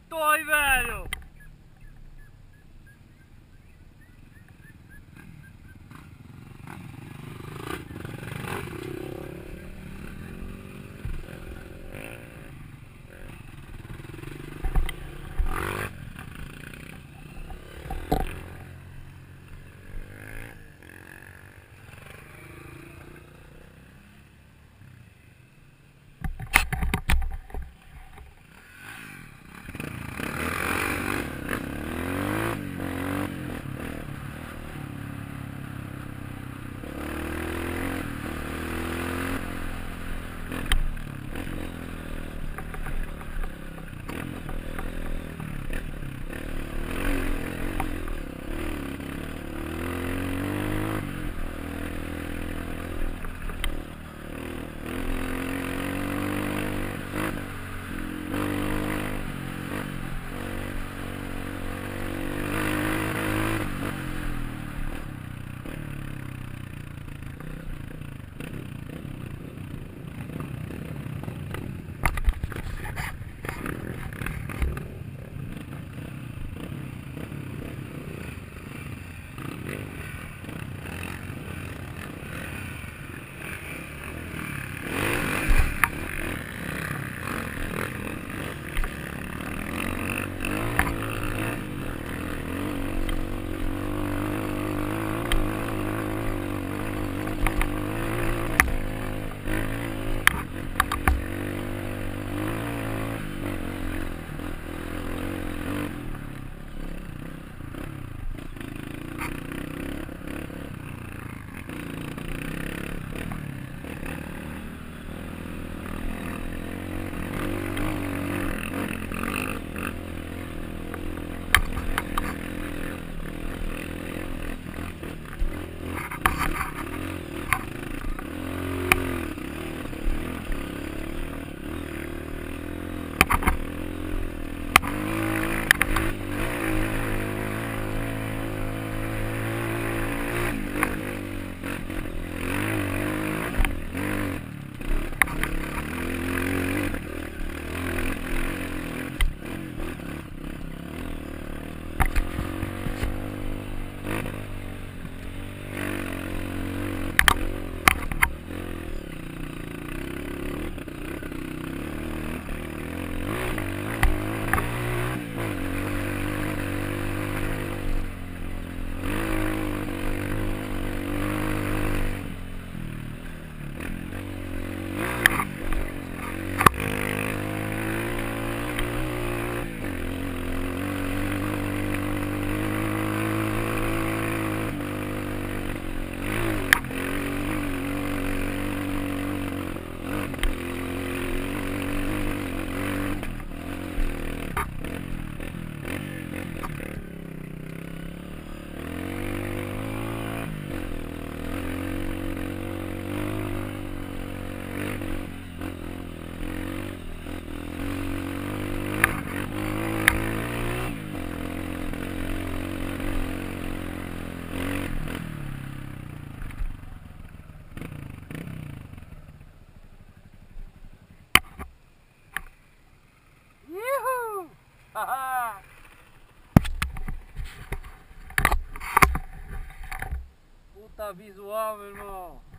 torre, velho! Puta